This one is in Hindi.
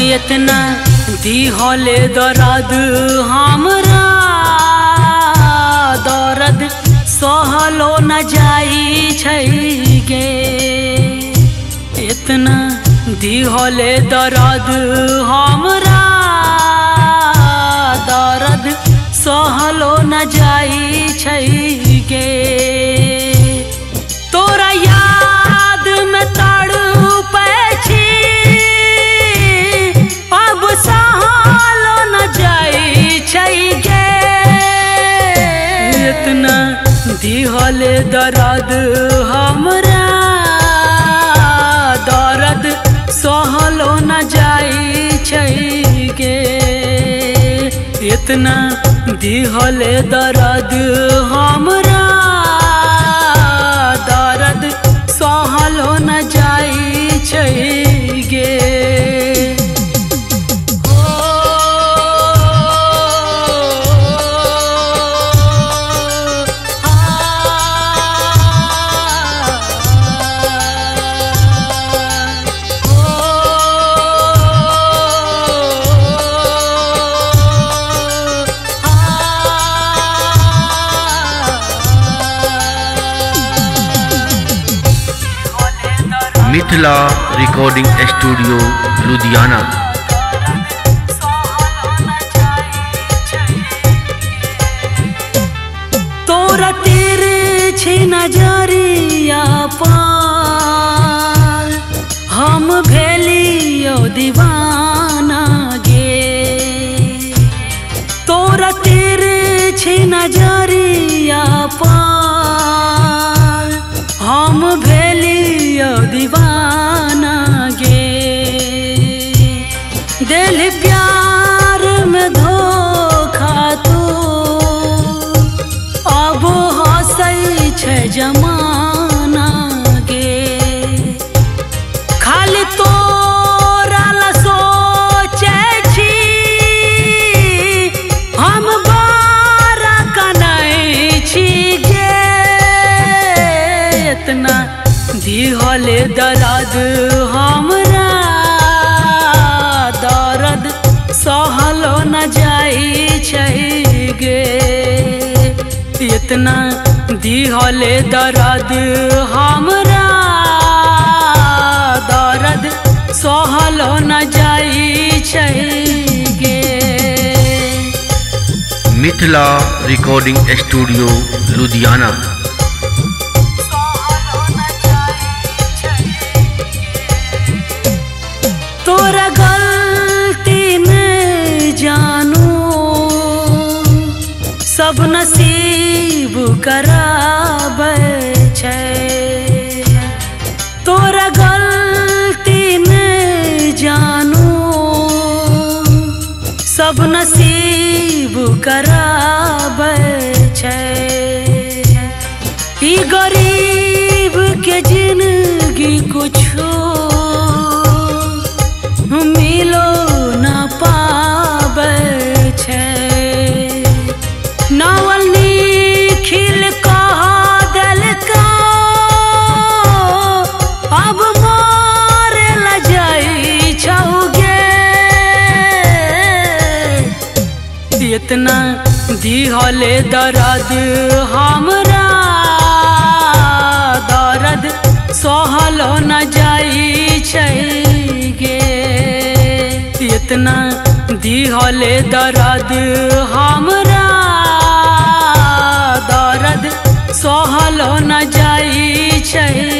इतना दिहले दर्द, हमरा दर्द सहलो न जाई छै गे इतना दिहले दर्द, हमरा दर्द सहलो न जाई छै गे इतना दिहल दर्द हमरा दर्द सहलो न जाई छै दी इतना दिहल दर्द हमरा मिथिला रिकॉर्डिंग स्टूडियो लुधियाना तोरा हम भेलियो दीवाना दिहल दर्द हमरा दर्द सहलो न जाई गे। इतना दिहल दर्द, हमरा दर्द सहलो न जाई गे। Mithila recording studio, Ludhiana. सब नसीब कराबै तोरा गलती में जानू। सब नसीब कराबै गरीब के ज़िंदगी कुछो इतना दिहल दर्द, हमरा दर्द सहलो न छै गे इतना दिहल दर्द, हमरा दर्द सहलो न छै